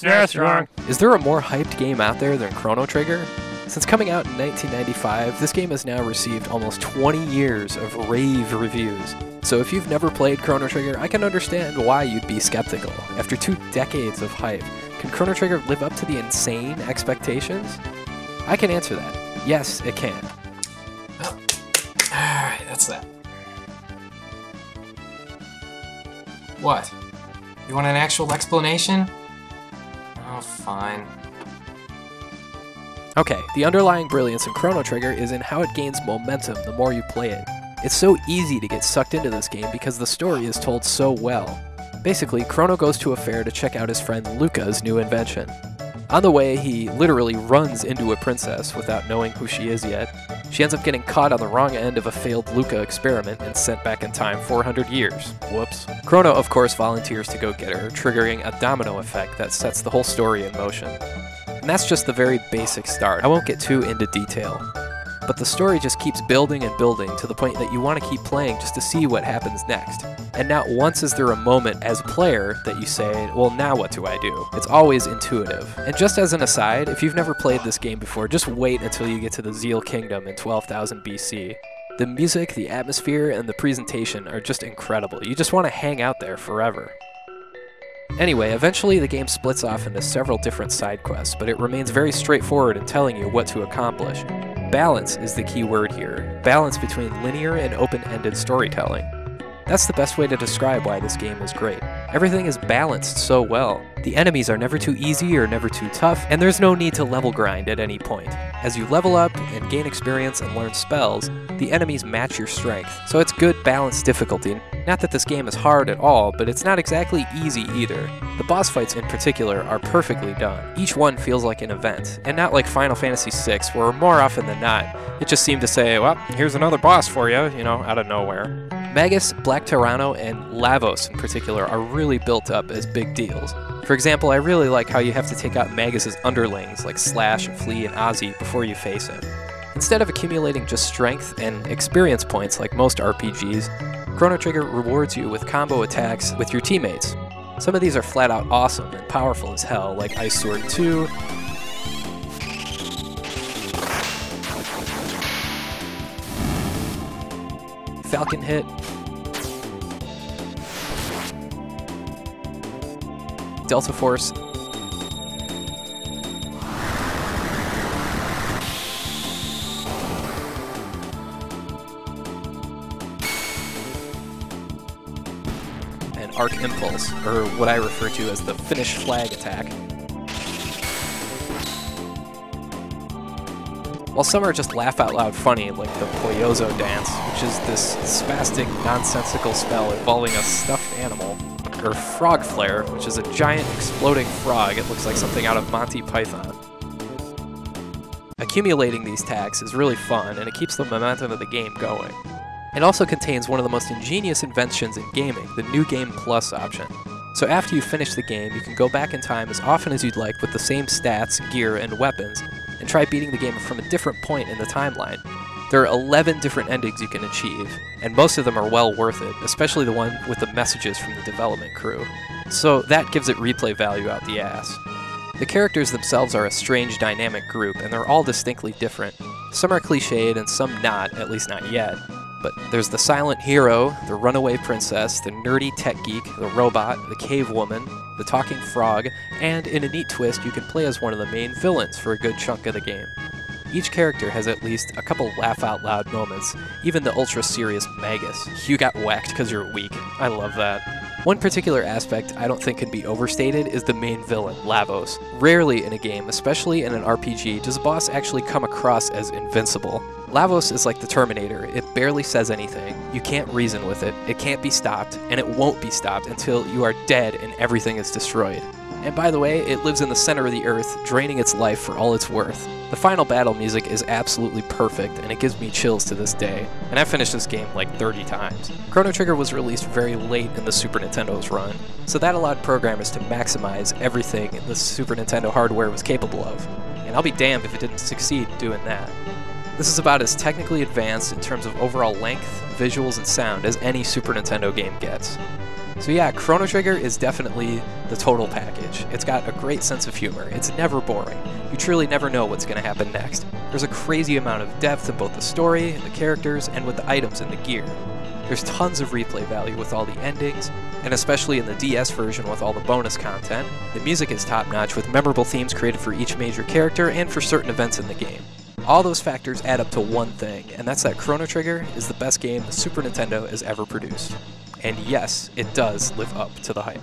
That's wrong. Is there a more hyped game out there than Chrono Trigger? Since coming out in 1995, this game has now received almost 20 years of rave reviews. So if you've never played Chrono Trigger, I can understand why you'd be skeptical. After two decades of hype, can Chrono Trigger live up to the insane expectations? I can answer that. Yes, it can. Oh. Alright, that's that. What? You want an actual explanation? Oh, fine. Okay, the underlying brilliance in Chrono Trigger is in how it gains momentum the more you play it. It's so easy to get sucked into this game because the story is told so well. Basically, Chrono goes to a fair to check out his friend Lucca's new invention. On the way, he literally runs into a princess without knowing who she is yet. She ends up getting caught on the wrong end of a failed Lucca experiment and sent back in time 400 years. Whoops. Chrono, of course, volunteers to go get her, triggering a domino effect that sets the whole story in motion. And that's just the very basic start. I won't get too into detail. But the story just keeps building and building to the point that you want to keep playing just to see what happens next. And not once is there a moment as a player that you say, well, now what do I do? It's always intuitive. And just as an aside, if you've never played this game before, just wait until you get to the Zeal Kingdom in 12,000 BC. The music, the atmosphere, and the presentation are just incredible. You just want to hang out there forever. Anyway, eventually the game splits off into several different side quests, but it remains very straightforward in telling you what to accomplish. Balance is the key word here balance between linear and open ended storytelling. That's the best way to describe why this game is great. Everything is balanced so well. The enemies are never too easy or never too tough, and there's no need to level grind at any point. As you level up and gain experience and learn spells, the enemies match your strength, so it's good balanced difficulty. Not that this game is hard at all, but it's not exactly easy either. The boss fights in particular are perfectly done. Each one feels like an event, and not like Final Fantasy VI, where more often than not, it just seemed to say, well, here's another boss for you, you know, out of nowhere. Magus, Black Tyranno, and Lavos in particular are really built up as big deals. For example, I really like how you have to take out Magus's underlings like Slash, Flea, and Ozzy before you face him. Instead of accumulating just strength and experience points like most RPGs, Chrono Trigger rewards you with combo attacks with your teammates. Some of these are flat out awesome and powerful as hell, like Ice Sword 2, Falcon Hit, Delta Force, and Arc Impulse, or what I refer to as the Finish Flag attack. While some are just laugh out loud funny, like the Poyozo dance, which is this spastic, nonsensical spell involving a stuffed animal, or Frog Flare, which is a giant exploding frog. It looks like something out of Monty Python. Accumulating these tags is really fun, and it keeps the momentum of the game going. It also contains one of the most ingenious inventions in gaming, the New Game Plus option. So after you finish the game, you can go back in time as often as you'd like with the same stats, gear, and weapons, and try beating the game from a different point in the timeline. There are 11 different endings you can achieve, and most of them are well worth it, especially the one with the messages from the development crew. So that gives it replay value out the ass. The characters themselves are a strange dynamic group, and they're all distinctly different. Some are cliched and some not, at least not yet. But there's the silent hero, the runaway princess, the nerdy tech geek, the robot, the cave woman, the talking frog, and in a neat twist, you can play as one of the main villains for a good chunk of the game. Each character has at least a couple laugh out loud moments, even the ultra serious Magus. You got whacked because you're weak. I love that. One particular aspect I don't think can be overstated is the main villain, Lavos. Rarely in a game, especially in an RPG, does a boss actually come across as invincible. Lavos is like the Terminator. It barely says anything. You can't reason with it. It can't be stopped, and it won't be stopped until you are dead and everything is destroyed. And by the way, it lives in the center of the earth, draining its life for all it's worth. The final battle music is absolutely perfect, and it gives me chills to this day. And I've finished this game like 30 times. Chrono Trigger was released very late in the Super Nintendo's run, so that allowed programmers to maximize everything the Super Nintendo hardware was capable of. And I'll be damned if it didn't succeed doing that. This is about as technically advanced in terms of overall length, visuals, and sound as any Super Nintendo game gets. So yeah, Chrono Trigger is definitely the total package. It's got a great sense of humor. It's never boring. You truly never know what's going to happen next. There's a crazy amount of depth in both the story, the characters, and with the items and the gear. There's tons of replay value with all the endings, and especially in the DS version with all the bonus content. The music is top notch with memorable themes created for each major character and for certain events in the game. All those factors add up to one thing, and that's that Chrono Trigger is the best game the Super Nintendo has ever produced. And yes, it does live up to the hype.